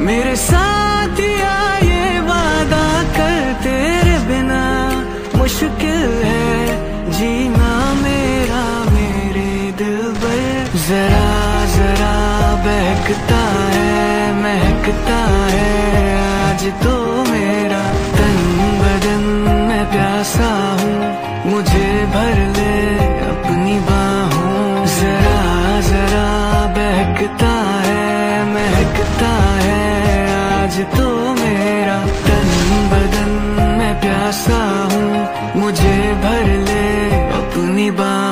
मेरे साथ या वादा कर तेरे बिना। मुश्किल है जीना मेरा, मेरे दिल पर। जरा जरा बहकता है, महकता है। आज तो मेरा तन बदन मैं प्यासा हूँ। मुझे भर ले अपनी बाहों तो मेरा तन बदन मैं प्यासा हूँ मुझे भर ले अपनी बाहों